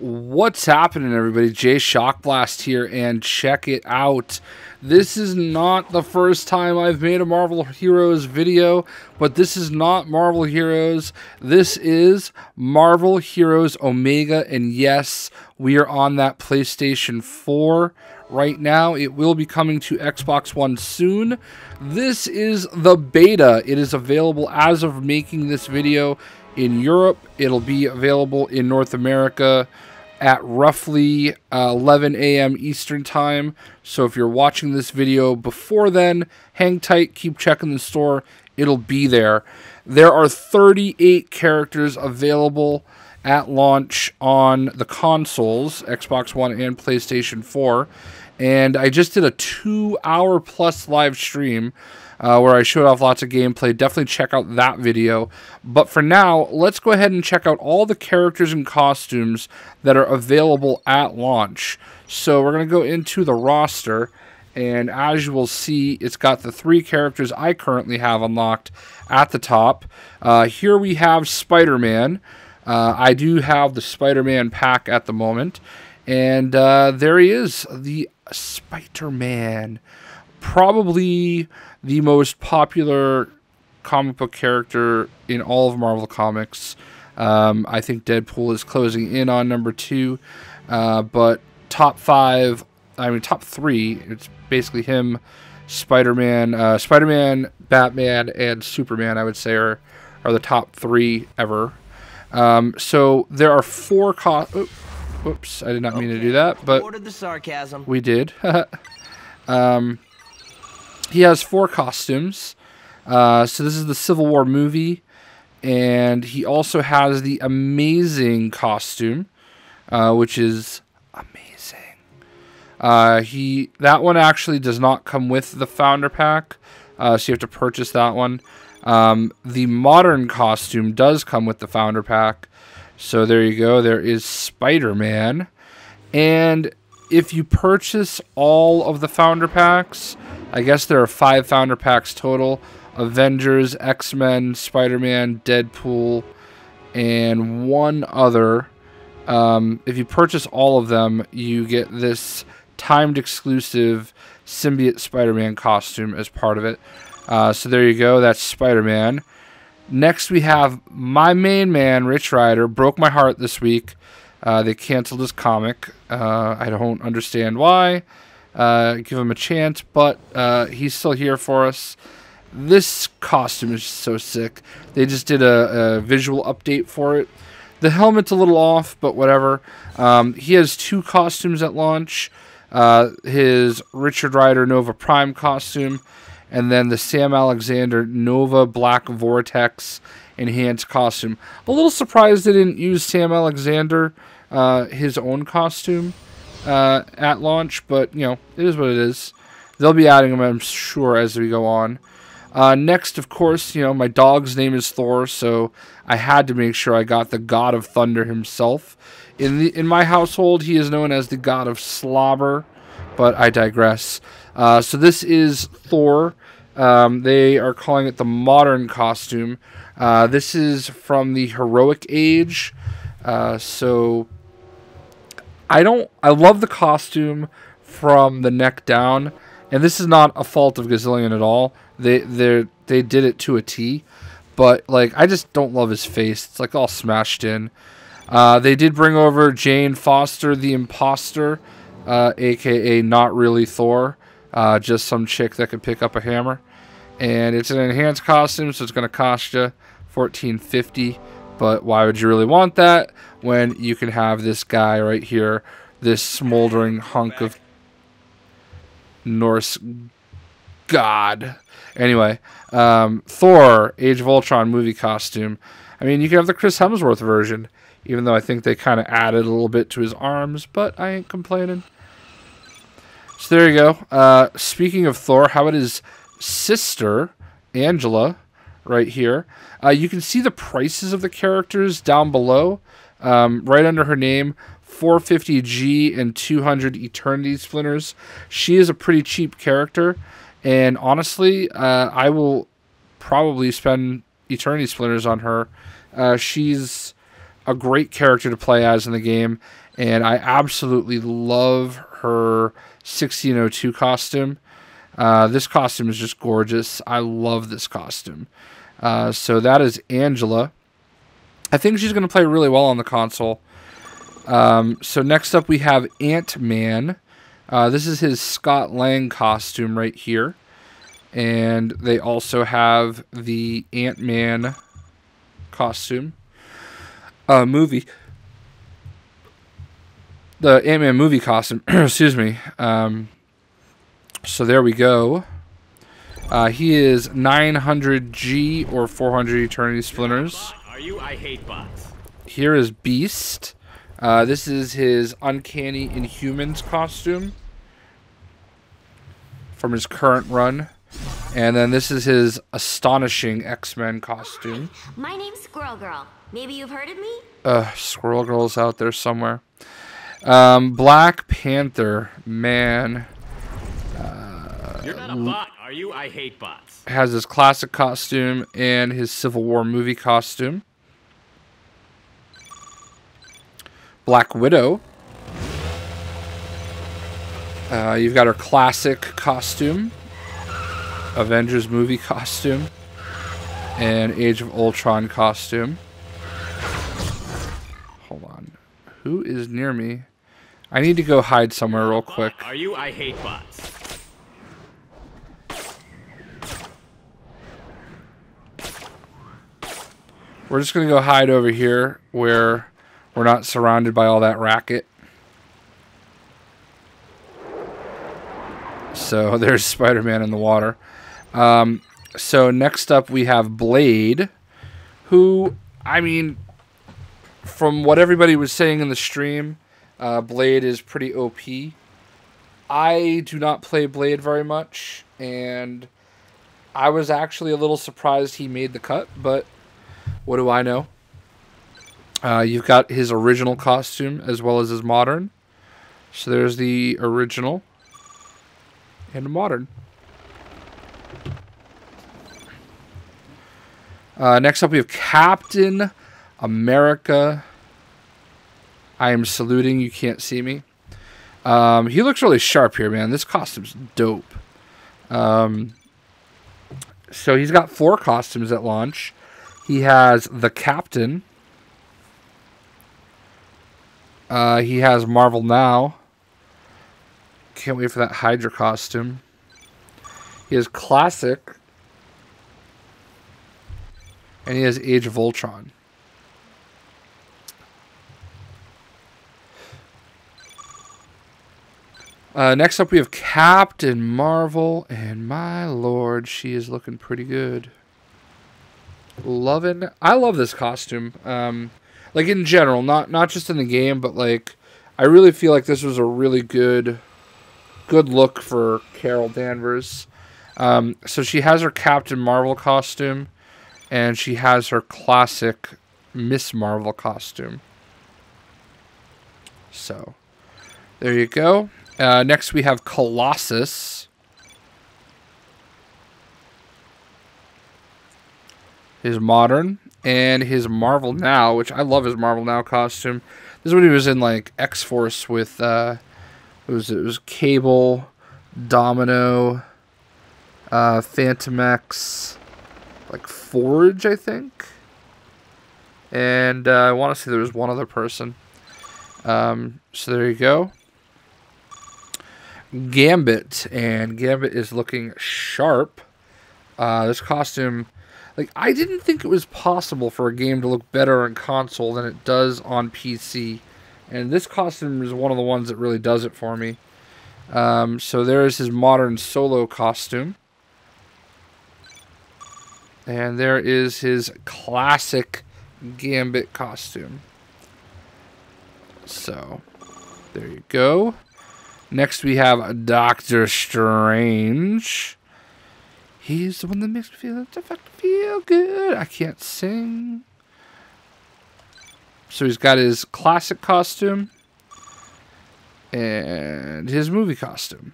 What's happening, everybody? Jay Shockblast here, and check it out. This is not the first time I've made a Marvel Heroes video, but this is not Marvel Heroes. This is Marvel Heroes Omega, and yes, we are on that PlayStation 4 right now. It will be coming to Xbox One soon. This is the beta. It is available as of making this video in Europe. It'll be available in North America at roughly uh, 11 a.m. Eastern Time. So if you're watching this video before then, hang tight, keep checking the store. It'll be there. There are 38 characters available at launch on the consoles, Xbox One and PlayStation 4. And I just did a two hour plus live stream uh, where I showed off lots of gameplay. Definitely check out that video. But for now, let's go ahead and check out all the characters and costumes that are available at launch. So we're going to go into the roster. And as you will see, it's got the three characters I currently have unlocked at the top. Uh, here we have Spider-Man. Uh, I do have the Spider-Man pack at the moment. And uh, there he is, the Spider-Man. Probably the most popular comic book character in all of Marvel Comics. Um, I think Deadpool is closing in on number two, uh, but top five, I mean top three, it's basically him, Spider-Man, uh, Spider-Man, Batman, and Superman. I would say are are the top three ever. Um, so there are four co- Oops, I did not mean to do that, but the sarcasm. we did. um, he has four costumes. Uh, so this is the Civil War movie, and he also has the amazing costume, uh, which is amazing. Uh, he that one actually does not come with the founder pack, uh, so you have to purchase that one. Um, the modern costume does come with the founder pack, so there you go. There is Spider Man, and if you purchase all of the founder packs, I guess there are five founder packs total Avengers, X Men, Spider Man, Deadpool, and one other. Um, if you purchase all of them, you get this timed exclusive symbiote Spider Man costume as part of it. Uh, so there you go. That's Spider Man. Next, we have my main man, Rich Rider, broke my heart this week. Uh, they canceled his comic. Uh, I don't understand why uh, give him a chance, but uh, he's still here for us. This costume is so sick. They just did a, a visual update for it. The helmet's a little off, but whatever. Um, he has two costumes at launch. Uh, his Richard Rider Nova Prime costume, and then the Sam Alexander Nova Black Vortex enhanced costume. A little surprised they didn't use Sam Alexander, uh, his own costume uh, at launch, but you know it is what it is. They'll be adding them, I'm sure, as we go on. Uh, next, of course, you know my dog's name is Thor, so I had to make sure I got the God of Thunder himself. In the in my household, he is known as the God of Slobber, but I digress. Uh, so this is Thor. Um, they are calling it the modern costume. Uh, this is from the heroic age. Uh, so I don't. I love the costume from the neck down, and this is not a fault of Gazillion at all. They they they did it to a T, but like I just don't love his face. It's like all smashed in. Uh, they did bring over Jane Foster, the imposter, uh, aka not really Thor, uh, just some chick that could pick up a hammer, and it's an enhanced costume, so it's gonna cost you fourteen fifty. But why would you really want that when you can have this guy right here, this smoldering hunk of Norse god? Anyway, um, Thor, Age of Ultron movie costume. I mean, you can have the Chris Hemsworth version, even though I think they kind of added a little bit to his arms, but I ain't complaining. So there you go. Uh, speaking of Thor, how about his sister, Angela, right here. Uh, you can see the prices of the characters down below, um, right under her name. 450G and 200 Eternity Splinters. She is a pretty cheap character, and honestly, uh, I will probably spend Eternity Splinters on her. Uh, she's a great character to play as in the game, and I absolutely love her 1602 costume. Uh, this costume is just gorgeous. I love this costume. Uh, so that is Angela. I think she's going to play really well on the console. Um, so next up we have Ant-Man. Uh, this is his Scott Lang costume right here. And they also have the Ant-Man costume. Uh, movie. The Ant-Man movie costume. Excuse me. Um, so there we go. Uh, he is 900G or 400 Eternity Splinters. Are you? I hate bots. Here is Beast. Uh, this is his Uncanny Inhumans costume from his current run. And then this is his Astonishing X-Men costume. My name's Squirrel Girl. Maybe you've heard of me? Uh, Squirrel Girl's out there somewhere. Um, Black Panther, man. You're not a bot, are you? I hate bots. has his classic costume and his Civil War movie costume. Black Widow. Uh, you've got her classic costume, Avengers movie costume, and Age of Ultron costume. Hold on. Who is near me? I need to go hide somewhere real quick. Are you? I hate bots. We're just going to go hide over here where we're not surrounded by all that racket. So there's Spider-Man in the water. Um, so next up we have Blade, who, I mean, from what everybody was saying in the stream, uh, Blade is pretty OP. I do not play Blade very much, and I was actually a little surprised he made the cut, but what do I know? Uh, you've got his original costume as well as his modern. So there's the original and the modern. Uh, next up, we have Captain America. I am saluting. You can't see me. Um, he looks really sharp here, man. This costume's dope. Um, so he's got four costumes at launch. He has the Captain. Uh, he has Marvel Now. Can't wait for that Hydra costume. He has Classic. And he has Age of Ultron. Uh, next up, we have Captain Marvel. And my lord, she is looking pretty good. Loving. I love this costume. Um, like in general, not not just in the game, but like I really feel like this was a really good good look for Carol Danvers. Um, so she has her Captain Marvel costume, and she has her classic Ms. Marvel costume. So there you go. Uh, next we have Colossus. His modern and his Marvel Now, which I love his Marvel Now costume. This is when he was in like X Force with uh, it was it was Cable, Domino, uh, Phantomex, like Forge, I think. And uh, I want to say there was one other person. Um, so there you go. Gambit, and Gambit is looking sharp. Uh, this costume, like I didn't think it was possible for a game to look better on console than it does on PC, and this costume is one of the ones that really does it for me. Um, so there is his modern solo costume, and there is his classic Gambit costume. So there you go. Next, we have Doctor Strange. He's the one that makes me feel feel good. I can't sing. So he's got his classic costume and his movie costume.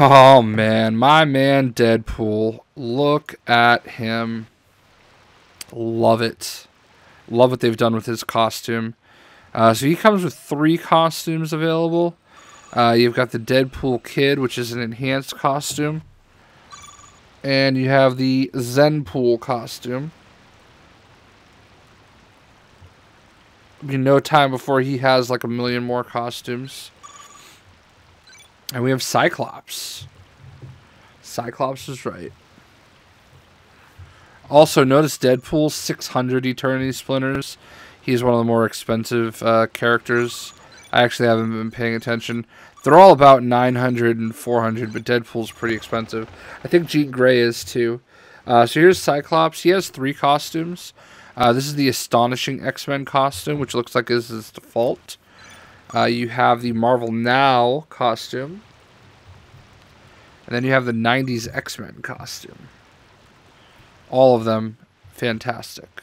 Oh man, my man Deadpool. Look at him. Love it. Love what they've done with his costume. Uh, so he comes with three costumes available. Uh, you've got the Deadpool Kid, which is an enhanced costume. And you have the Zenpool costume. Be no time before he has like a million more costumes. And we have Cyclops. Cyclops is right. Also, notice Deadpool 600 Eternity Splinters. He's one of the more expensive uh, characters. I actually haven't been paying attention. They're all about 900 and 400, but Deadpool's pretty expensive. I think Jean Grey is too. Uh, so here's Cyclops. He has three costumes. Uh, this is the Astonishing X-Men costume, which looks like is his default. Uh, you have the Marvel Now costume. And then you have the 90s X-Men costume. All of them fantastic.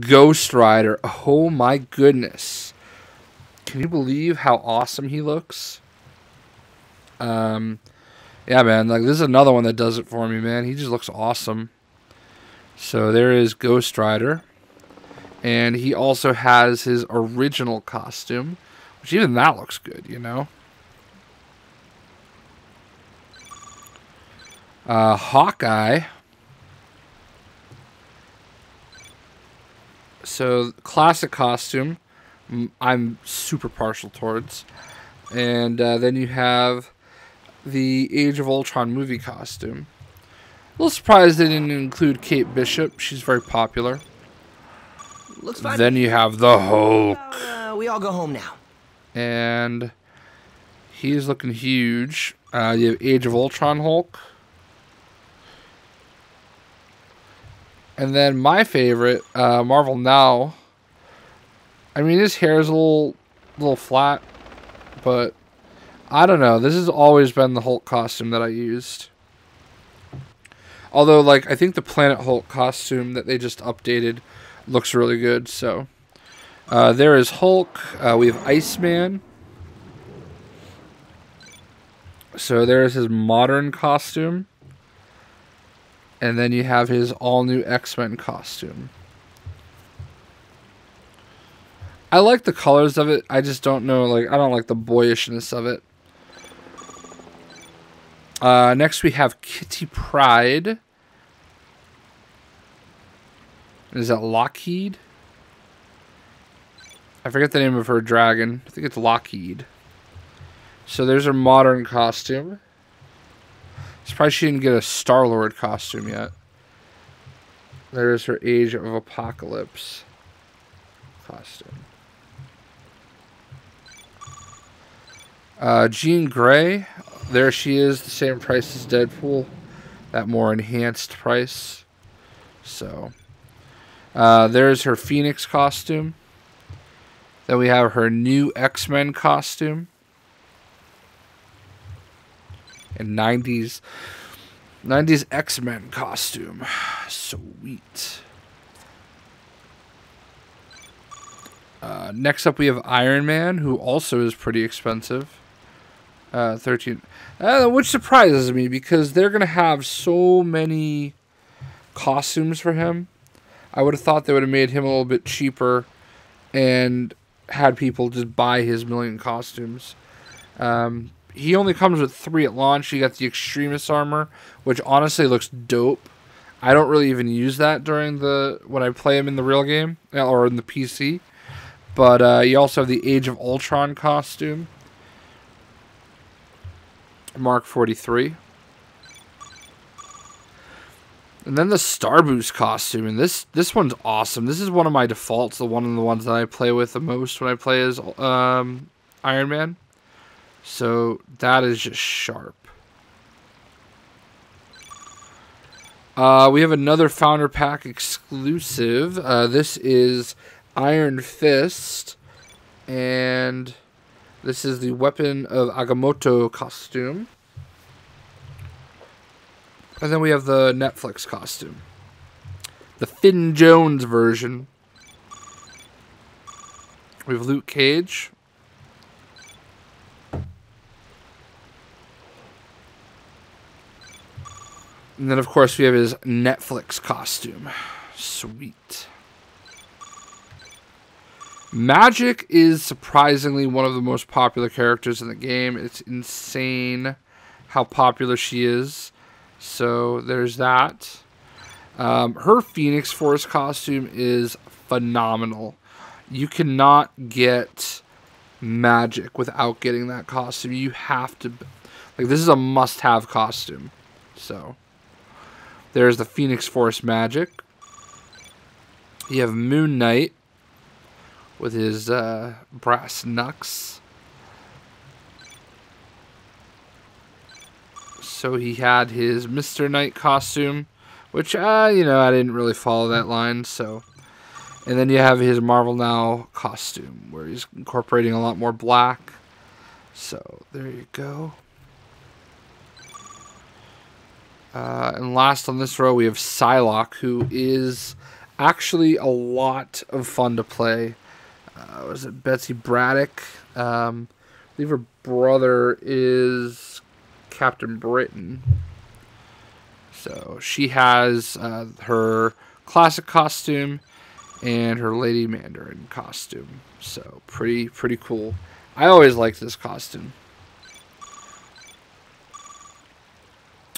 Ghost Rider. Oh my goodness. Can you believe how awesome he looks? Um yeah, man, like this is another one that does it for me, man. He just looks awesome. So there is Ghost Rider. And he also has his original costume, which even that looks good, you know. Uh, Hawkeye. So, classic costume. I'm super partial towards. And uh, then you have the Age of Ultron movie costume. A little surprised they didn't include Kate Bishop. She's very popular. Looks fine. Then you have the Hulk. Uh, we all go home now. And he's looking huge. Uh, you have Age of Ultron Hulk. And then my favorite, uh, Marvel Now. I mean, his hair is a little, little flat, but I don't know. This has always been the Hulk costume that I used. Although, like, I think the Planet Hulk costume that they just updated looks really good. So, uh, there is Hulk. Uh, we have Iceman. So there's his modern costume. And then you have his all new X Men costume. I like the colors of it. I just don't know, like, I don't like the boyishness of it. Uh, next, we have Kitty Pryde. Is that Lockheed? I forget the name of her dragon. I think it's Lockheed. So there's her modern costume. Surprised she didn't get a Star Lord costume yet. There's her Age of Apocalypse costume. Uh, Jean Grey, there she is, the same price as Deadpool, that more enhanced price. So, uh, there's her Phoenix costume. Then we have her new X Men costume. And 90s 90s X-Men costume. Sweet. Uh, next up we have Iron Man, who also is pretty expensive. Uh, 13 uh, which surprises me because they're going to have so many costumes for him. I would have thought they would have made him a little bit cheaper and had people just buy his million costumes. Um, he only comes with three at launch. You got the Extremis armor, which honestly looks dope. I don't really even use that during the when I play him in the real game uh, or in the PC. But uh, you also have the Age of Ultron costume, Mark forty three, and then the Star Boost costume. And this this one's awesome. This is one of my defaults. The one of the ones that I play with the most when I play as um, Iron Man. So that is just sharp. Uh, we have another Founder Pack exclusive. Uh, this is Iron Fist. And this is the Weapon of Agamotto costume. And then we have the Netflix costume. The Finn Jones version. We have Luke Cage. And then, of course, we have his Netflix costume. Sweet. Magik is surprisingly one of the most popular characters in the game. It's insane how popular she is. So there's that. Um, her Phoenix Force costume is phenomenal. You cannot get Magik without getting that costume. You have to. Like, this is a must have costume. So, there's the Phoenix Force Magik. You have Moon Knight with his uh, brass knucks. So he had his Mr. Knight costume, which, uh, you know, I didn't really follow that line, so. And then you have his Marvel Now costume, where he's incorporating a lot more black. So, there you go. Uh, and last on this row, we have Psylocke, who is actually a lot of fun to play. Uh, was it Betsy Braddock? Um, I believe her brother is Captain Britain. So she has uh, her classic costume and her Lady Mandarin costume. So pretty pretty cool. I always liked this costume.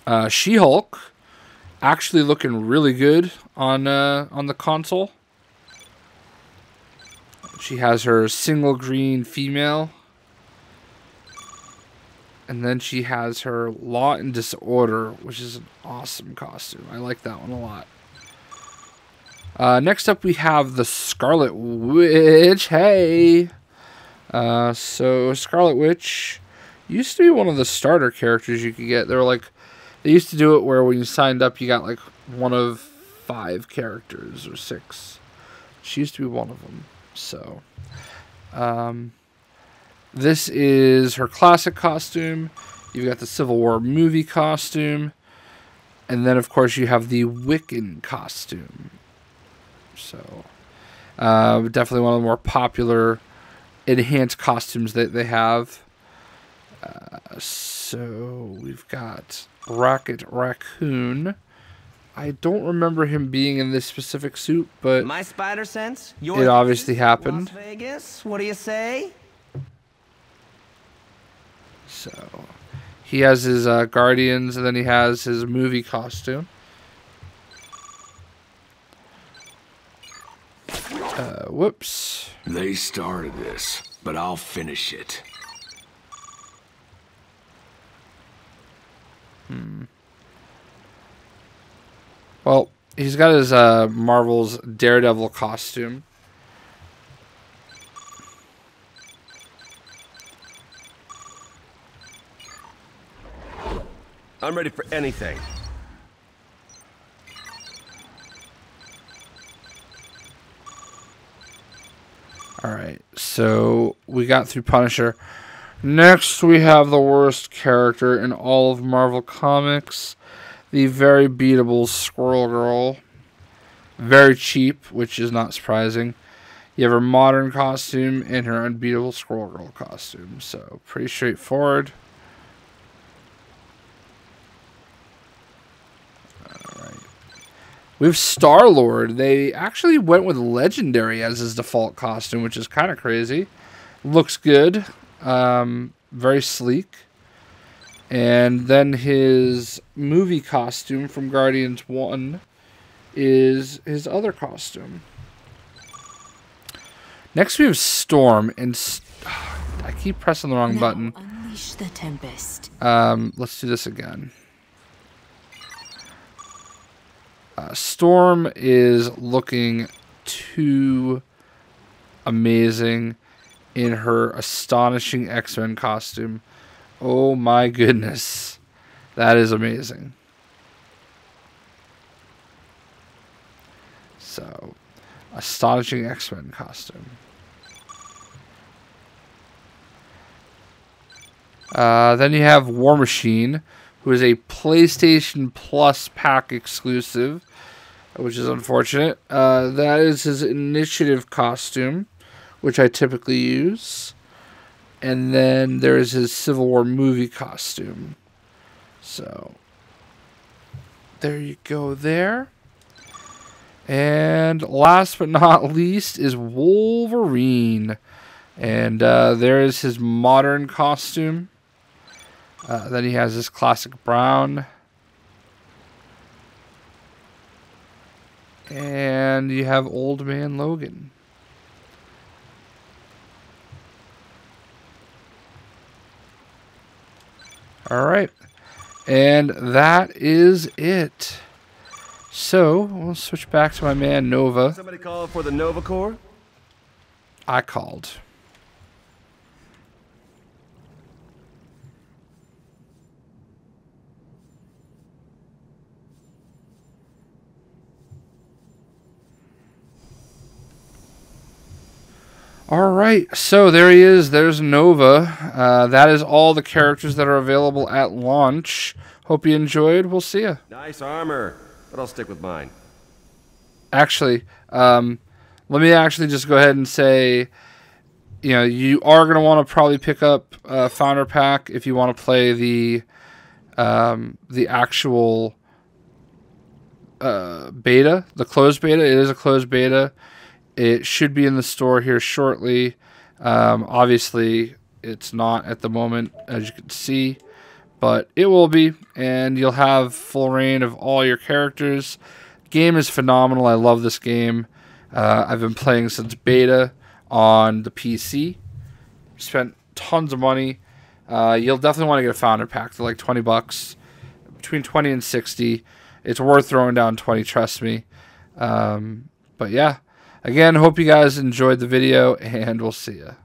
Uh, She-Hulk actually looking really good on uh, on the console. She has her single green female. And then she has her Law and Disorder, which is an awesome costume. I like that one a lot. Uh, next up, we have the Scarlet Witch. Hey! Uh, so, Scarlet Witch used to be one of the starter characters you could get. They were like, they used to do it where when you signed up, you got like one of five characters or six. She used to be one of them. So, um, this is her classic costume. You've got the Civil War movie costume. And then, of course, you have the Wiccan costume. So, uh, definitely one of the more popular enhanced costumes that they have. Uh, so, we've got Rocket Raccoon. I don't remember him being in this specific suit, but My spider sense. it obviously happened. Las Vegas. What do you say? So he has his uh, Guardians, and then he has his movie costume. Uh, whoops. They started this, but I'll finish it. Well, he's got his uh, Marvel's Daredevil costume. I'm ready for anything. All right, so we got through Punisher. Next, we have the worst character in all of Marvel Comics the very beatable Squirrel Girl. Very cheap, which is not surprising. You have her modern costume and her unbeatable Squirrel Girl costume, so pretty straightforward. We have Star Lord. They actually went with Legendary as his default costume, which is kind of crazy. Looks good. Um, very sleek. And then his movie costume from Guardians 1 is his other costume. Next, we have Storm. And St- I keep pressing the wrong Now button. Unleash the tempest. Um, let's do this again. Uh, Storm is looking too amazing in her astonishing X Men costume. Oh my goodness. That is amazing. So, astonishing X Men costume. Uh, then you have War Machine, who is a PlayStation Plus pack exclusive, which is unfortunate. Uh, that is his initiative costume, which I typically use. And then there is his Civil War movie costume. So there you go there. And last but not least is Wolverine. And uh, there is his modern costume. Uh, then he has his classic brown. And you have Old Man Logan. All right. And that is it. So, we'll switch back to my man Nova. Somebody call for the Nova Corps? I called. All right, so there he is. There's Nova. Uh, that is all the characters that are available at launch. Hope you enjoyed. We'll see you. Nice armor, but I'll stick with mine. Actually, um, let me actually just go ahead and say, you know, you are going to want to probably pick up uh, Founder Pack if you want to play the um, the actual uh, beta, the closed beta. It is a closed beta. It should be in the store here shortly. Um, obviously, it's not at the moment, as you can see, but it will be, and you'll have full rein of all your characters. Game is phenomenal. I love this game. Uh, I've been playing since beta on the PC. Spent tons of money. Uh, you'll definitely want to get a founder pack. They're like 20 bucks, between 20 and 60. It's worth throwing down 20, trust me. Um, but yeah. Again, hope you guys enjoyed the video, and we'll see you.